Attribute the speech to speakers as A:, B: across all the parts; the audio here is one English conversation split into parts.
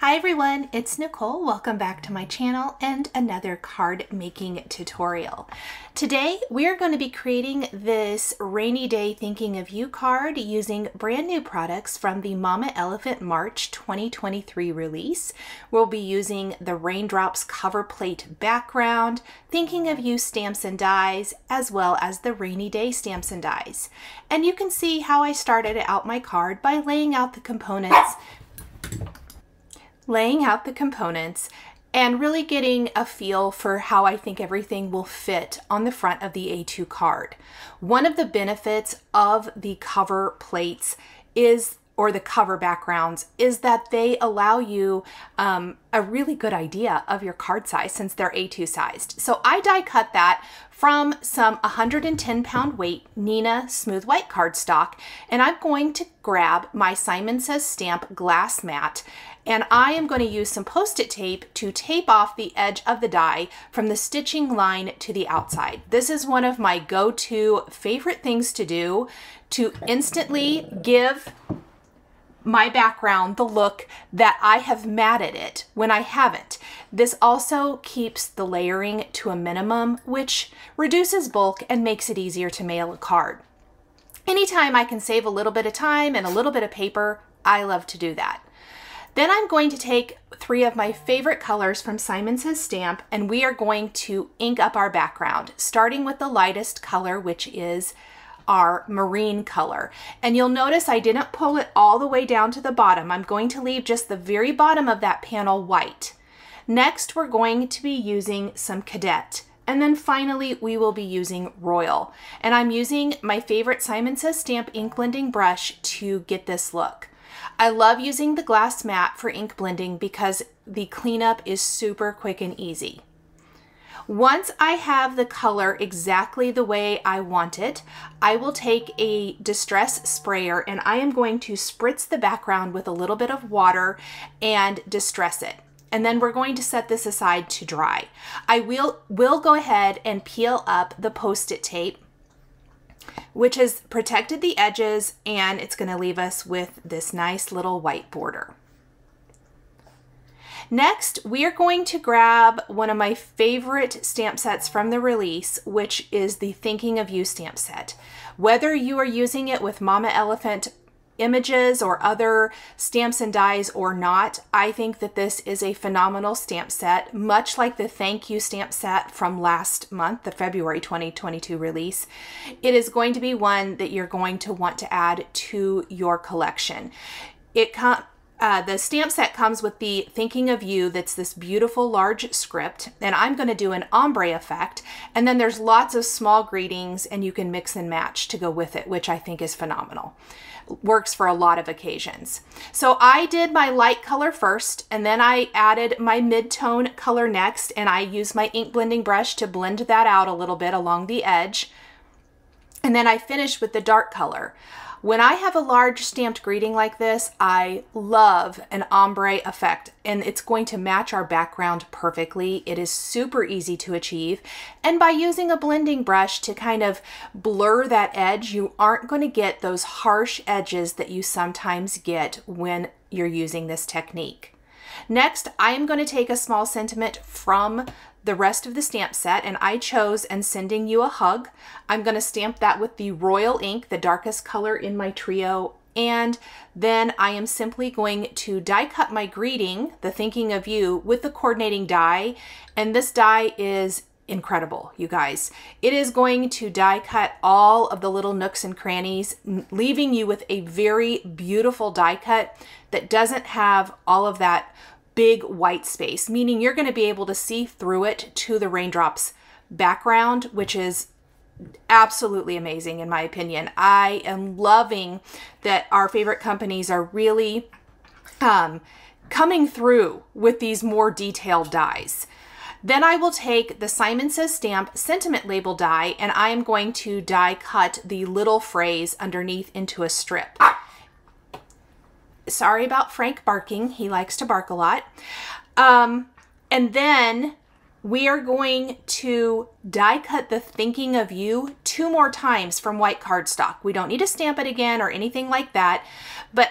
A: Hi everyone, it's Nichol. Welcome back to my channel and another card making tutorial. Today we are going to be creating this rainy day thinking of you card using brand new products from the Mama Elephant March 2023 release. We'll be using the Raindrops cover plate background, thinking of you stamps and dies, as well as the rainy day stamps and dies. And you can see how I started out my card by laying out the components laying out the components and really getting a feel for how I think everything will fit on the front of the A2 card. One of the benefits of the cover plates is or the cover backgrounds is that they allow you um, a really good idea of your card size since they're A2 sized. So I die cut that from some 110 pound weight Neenah smooth white cardstock and I'm going to grab my Simon Says Stamp glass mat and I am going to use some post-it tape to tape off the edge of the die from the stitching line to the outside. This is one of my go-to favorite things to do to instantly give my background the look that I have matted it when I haven't. This also keeps the layering to a minimum, which reduces bulk and makes it easier to mail a card. Anytime I can save a little bit of time and a little bit of paper, I love to do that. Then I'm going to take three of my favorite colors from Simon Says Stamp and we are going to ink up our background, starting with the lightest color, which is our marine color. And you'll notice I didn't pull it all the way down to the bottom. I'm going to leave just the very bottom of that panel white. Next, we're going to be using some Cadette. And then finally, we will be using Royal. And I'm using my favorite Simon Says Stamp ink blending brush to get this look. I love using the glass mat for ink blending because the cleanup is super quick and easy. Once I have the color exactly the way I want it, I will take a distress sprayer and I am going to spritz the background with a little bit of water and distress it. And then we're going to set this aside to dry. I will, will go ahead and peel up the post-it tape which has protected the edges and it's going to leave us with this nice little white border. Next, we are going to grab one of my favorite stamp sets from the release, which is the Thinking of You stamp set. Whether you are using it with Mama Elephant images or other stamps and dies or not, I think that this is a phenomenal stamp set, much like the thank you stamp set from last month, the February 2022 release. It is going to be one that you're going to want to add to your collection. It comes uh, the stamp set comes with the Thinking of You that's this beautiful large script and I'm going to do an ombre effect and then there's lots of small greetings and you can mix and match to go with it which I think is phenomenal. Works for a lot of occasions. So I did my light color first and then I added my mid-tone color next and I used my ink blending brush to blend that out a little bit along the edge. And then I finished with the dark color. When I have a large stamped greeting like this, I love an ombre effect and it's going to match our background perfectly. It is super easy to achieve. And by using a blending brush to kind of blur that edge, you aren't going to get those harsh edges that you sometimes get when you're using this technique. Next, I am going to take a small sentiment from the rest of the stamp set and I chose and sending you a hug. I'm going to stamp that with the royal ink, the darkest color in my trio. And then I am simply going to die cut my greeting, the thinking of you, with the coordinating die. And this die is incredible, you guys. It is going to die cut all of the little nooks and crannies, leaving you with a very beautiful die cut that doesn't have all of that big white space, meaning you're going to be able to see through it to the raindrops background, which is absolutely amazing in my opinion. I am loving that our favorite companies are really um, coming through with these more detailed dies. Then I will take the Simon Says Stamp sentiment label die and I am going to die cut the little phrase underneath into a strip. Sorry about Frank barking. He likes to bark a lot. Um, and then we are going to die cut the thinking of you two more times from white cardstock. We don't need to stamp it again or anything like that, but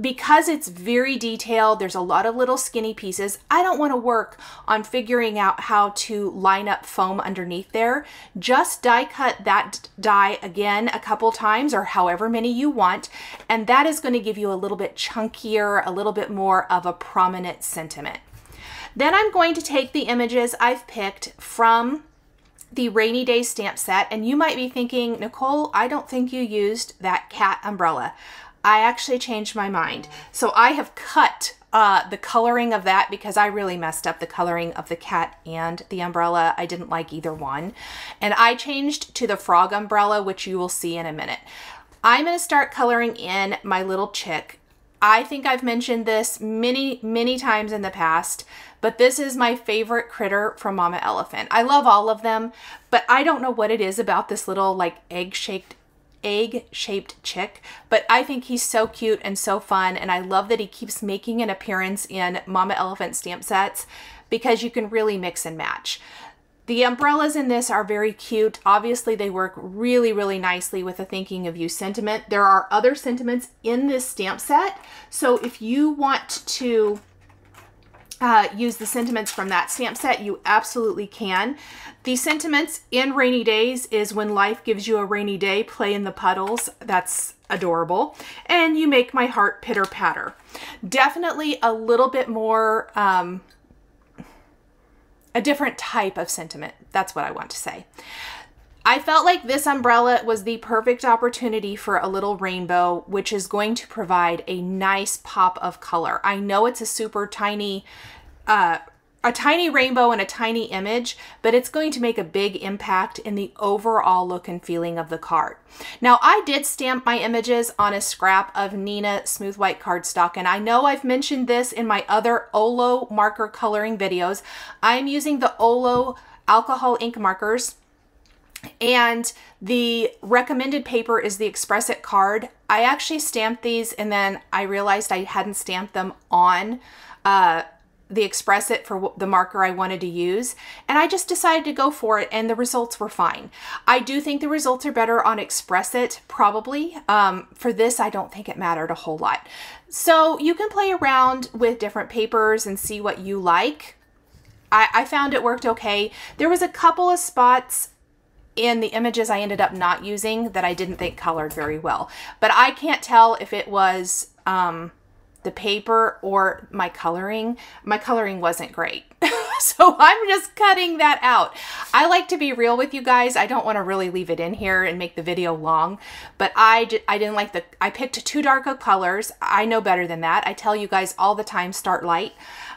A: because it's very detailed, there's a lot of little skinny pieces. I don't want to work on figuring out how to line up foam underneath there. Just die cut that die again a couple times or however many you want. And that is going to give you a little bit chunkier, a little bit more of a prominent sentiment. Then I'm going to take the images I've picked from the rainy day stamp set and you might be thinking, Nichol, I don't think you used that cat umbrella. I actually changed my mind. So I have cut uh, the coloring of that because I really messed up the coloring of the cat and the umbrella. I didn't like either one. And I changed to the frog umbrella, which you will see in a minute. I'm going to start coloring in my little chick. I think I've mentioned this many, many times in the past, but this is my favorite critter from Mama Elephant. I love all of them, but I don't know what it is about this little like egg-shaped egg-shaped chick, but I think he's so cute and so fun, and I love that he keeps making an appearance in Mama Elephant stamp sets because you can really mix and match. The umbrellas in this are very cute. Obviously, they work really, really nicely with the thinking of you sentiment. There are other sentiments in this stamp set, so if you want to uh, use the sentiments from that stamp set, you absolutely can. The sentiments in rainy days is when life gives you a rainy day, play in the puddles. That's adorable. And you make my heart pitter patter. Definitely a little bit more, um, a different type of sentiment. That's what I want to say. I felt like this umbrella was the perfect opportunity for a little rainbow, which is going to provide a nice pop of color. I know it's a super tiny, uh, a tiny rainbow and a tiny image, but it's going to make a big impact in the overall look and feeling of the card. Now, I did stamp my images on a scrap of Neenah Smooth White cardstock, and I know I've mentioned this in my other Olo marker coloring videos. I'm using the Olo alcohol ink markers and the recommended paper is the Express It card. I actually stamped these and then I realized I hadn't stamped them on uh, the Express It for the marker I wanted to use. And I just decided to go for it and the results were fine. I do think the results are better on Express It, probably. Um, for this, I don't think it mattered a whole lot. So you can play around with different papers and see what you like. I, I found it worked okay. There was a couple of spots in the images I ended up not using that I didn't think colored very well. But I can't tell if it was um, the paper or my coloring. My coloring wasn't great. so I'm just cutting that out. I like to be real with you guys. I don't want to really leave it in here and make the video long, but I, I didn't like the, I picked too dark of colors. I know better than that. I tell you guys all the time, start light.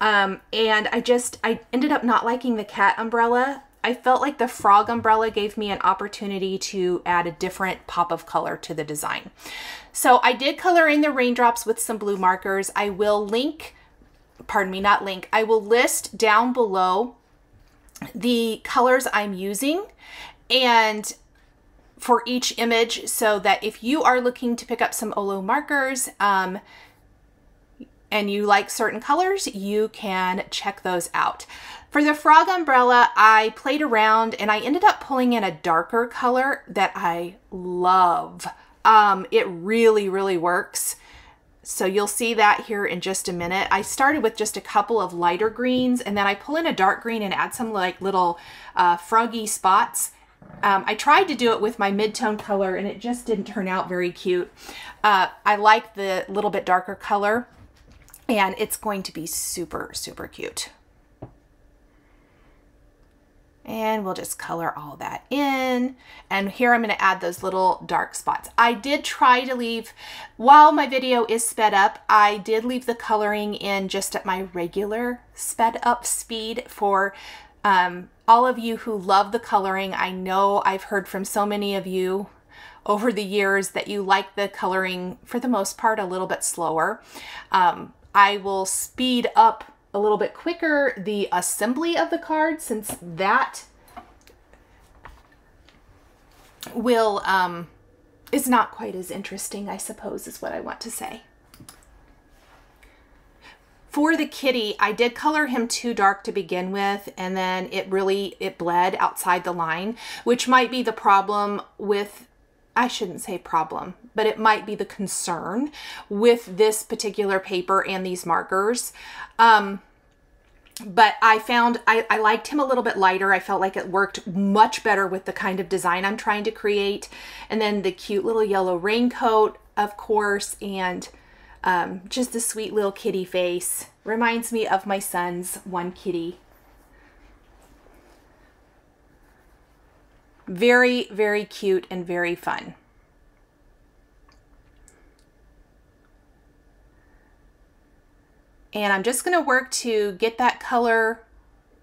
A: Um, and I just, I ended up not liking the cat umbrella I felt like the frog umbrella gave me an opportunity to add a different pop of color to the design. So I did color in the raindrops with some blue markers. I will link, pardon me, not link, I will list down below the colors I'm using and for each image so that if you are looking to pick up some Olo markers, um, and you like certain colors, you can check those out. For the frog umbrella, I played around and I ended up pulling in a darker color that I love. Um, it really, really works. So you'll see that here in just a minute. I started with just a couple of lighter greens and then I pull in a dark green and add some like little uh, froggy spots. Um, I tried to do it with my mid-tone color and it just didn't turn out very cute. Uh, I like the little bit darker color and it's going to be super, super cute. And we'll just color all that in. And here I'm going to add those little dark spots. I did try to leave, while my video is sped up, I did leave the coloring in just at my regular sped up speed for um, all of you who love the coloring. I know I've heard from so many of you over the years that you like the coloring, for the most part, a little bit slower. Um, I will speed up a little bit quicker the assembly of the card since that will um, is not quite as interesting, I suppose, is what I want to say. For the kitty, I did color him too dark to begin with, and then it really, it bled outside the line, which might be the problem with I shouldn't say problem, but it might be the concern with this particular paper and these markers. Um, but I found I, I, liked him a little bit lighter. I felt like it worked much better with the kind of design I'm trying to create. And then the cute little yellow raincoat, of course, and um, just the sweet little kitty face. Reminds me of my son's one kitty. Very, very cute and very fun. And I'm just going to work to get that color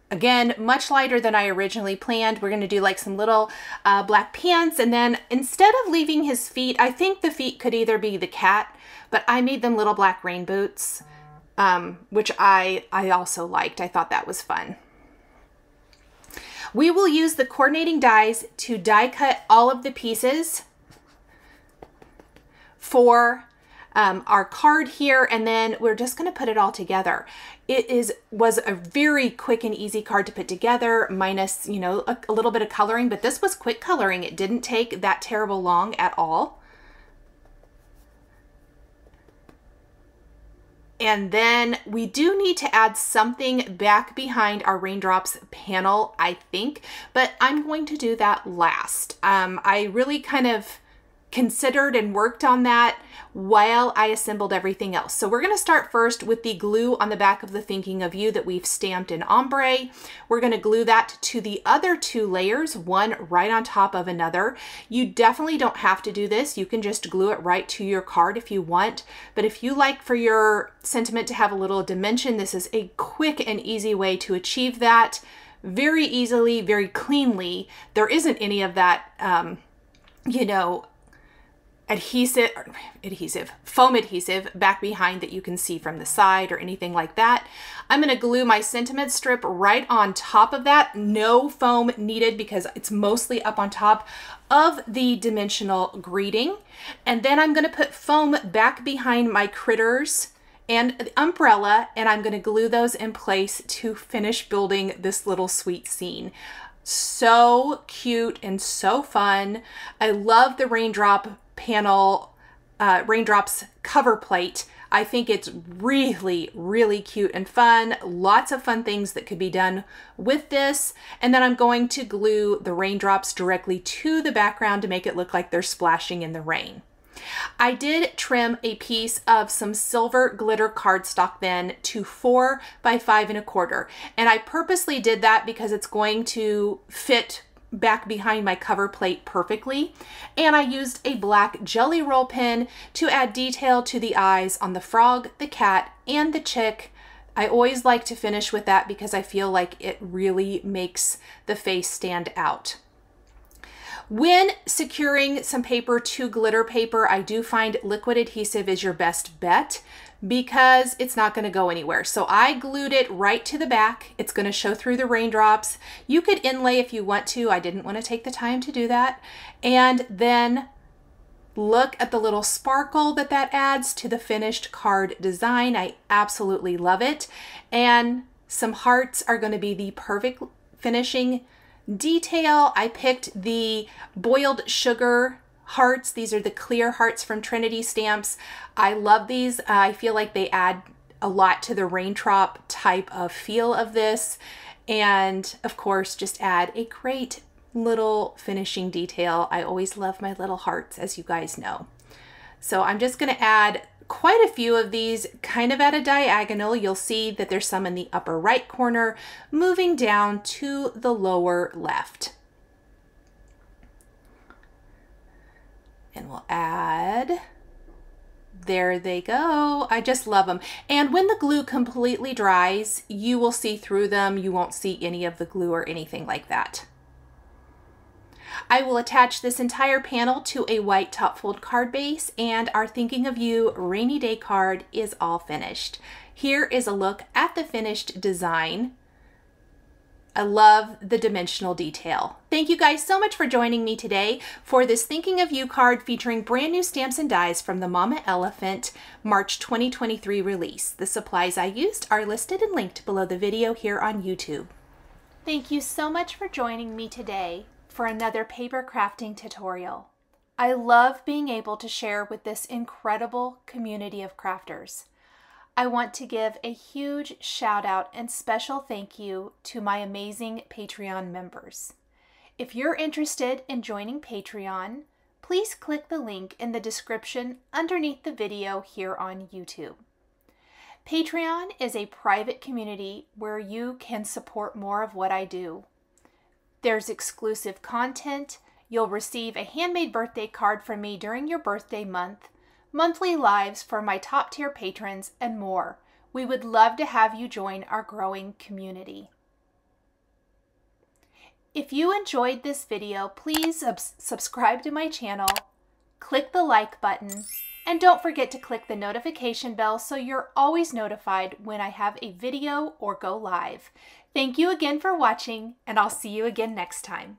A: Again, much lighter than I originally planned. We're going to do like some little uh, black pants. And then instead of leaving his feet, I think the feet could either be the cat, but I made them little black rain boots, um, which I, I also liked. I thought that was fun. We will use the coordinating dies to die cut all of the pieces for um, our card here, and then we're just gonna put it all together. It is was a very quick and easy card to put together, minus, you know, a, a little bit of coloring, but this was quick coloring. It didn't take that terrible long at all. And then we do need to add something back behind our raindrops panel, I think, but I'm going to do that last. Um, I really kind of considered and worked on that while I assembled everything else. So we're going to start first with the glue on the back of the Thinking of You that we've stamped in ombre. We're going to glue that to the other two layers, one right on top of another. You definitely don't have to do this. You can just glue it right to your card if you want. But if you like for your sentiment to have a little dimension, this is a quick and easy way to achieve that very easily, very cleanly. There isn't any of that, um, you know, adhesive, adhesive, foam adhesive back behind that you can see from the side or anything like that. I'm gonna glue my sentiment strip right on top of that. No foam needed because it's mostly up on top of the dimensional greeting. And then I'm gonna put foam back behind my critters and the umbrella and I'm gonna glue those in place to finish building this little sweet scene so cute and so fun. I love the raindrop panel uh, raindrops cover plate. I think it's really, really cute and fun. Lots of fun things that could be done with this. And then I'm going to glue the raindrops directly to the background to make it look like they're splashing in the rain. I did trim a piece of some silver glitter cardstock then to four by five and a quarter. And I purposely did that because it's going to fit back behind my cover plate perfectly. And I used a black Gelly Roll pin to add detail to the eyes on the frog, the cat, and the chick. I always like to finish with that because I feel like it really makes the face stand out. When securing some paper to glitter paper, I do find liquid adhesive is your best bet because it's not going to go anywhere. So I glued it right to the back. It's going to show through the raindrops. You could inlay if you want to. I didn't want to take the time to do that. And then look at the little sparkle that that adds to the finished card design. I absolutely love it. And some hearts are going to be the perfect finishing detail. I picked the boiled sugar hearts. These are the clear hearts from Trinity Stamps. I love these. Uh, I feel like they add a lot to the raindrop type of feel of this. And of course, just add a great little finishing detail. I always love my little hearts, as you guys know. So I'm just going to add quite a few of these kind of at a diagonal. You'll see that there's some in the upper right corner moving down to the lower left. And we'll add there they go. I just love them. And when the glue completely dries, you will see through them. You won't see any of the glue or anything like that. I will attach this entire panel to a white top fold card base and our Thinking of You rainy day card is all finished. Here is a look at the finished design. I love the dimensional detail. Thank you guys so much for joining me today for this Thinking of You card featuring brand new stamps and dies from the Mama Elephant March 2023 release. The supplies I used are listed and linked below the video here on YouTube. Thank you so much for joining me today for another paper crafting tutorial. I love being able to share with this incredible community of crafters. I want to give a huge shout out and special thank you to my amazing Patreon members. If you're interested in joining Patreon, please click the link in the description underneath the video here on YouTube. Patreon is a private community where you can support more of what I do. There's exclusive content. You'll receive a handmade birthday card from me during your birthday month, monthly lives for my top tier patrons, and more. We would love to have you join our growing community. If you enjoyed this video, please subscribe to my channel, click the like button, and don't forget to click the notification bell so you're always notified when I have a video or go live. Thank you again for watching, and I'll see you again next time.